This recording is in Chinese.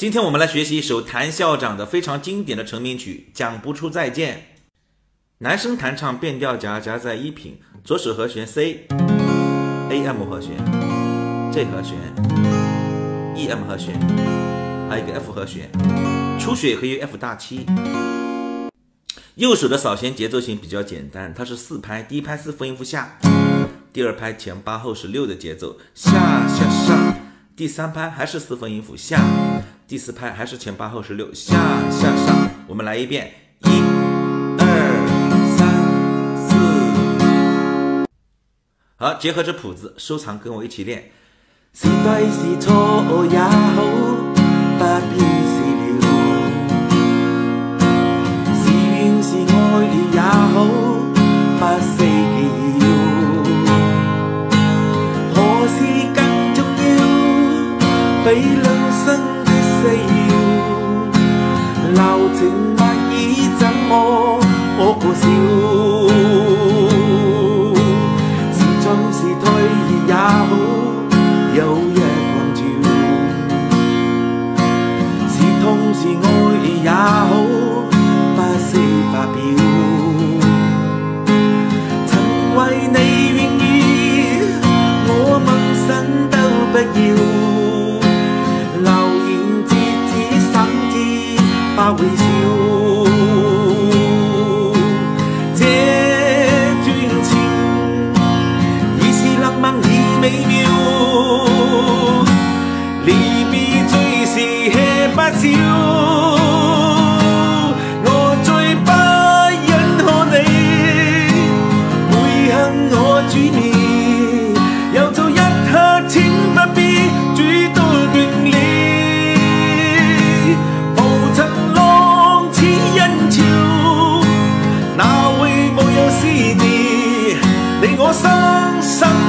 今天我们来学习一首谭校长的非常经典的成名曲《讲不出再见》。男生弹唱变调夹夹在一品，左手和弦 C，A M 和弦，G 和弦，E M 和弦，还有一个 F 和弦，初学可以 F 大七。右手的扫弦节奏型比较简单，它是四拍，第一拍四分音符下，第二拍前八后十六的节奏，下下上，第三拍还是四分音符下。第四拍还是前八后十六，下下上，我们来一遍，一、二、三、四。好，结合着谱子收藏，跟我一起练。是对是错也好，不偏是。了；是。怨是。爱也好，不死了。何事更重要？比两生。需要留情蜜意，怎么可过笑？是进是退也好，有日光照；是痛是爱 微笑。这段情已是浪漫而美妙，离别最是吃不消。我最不忍可你，悔恨我主念。song, song.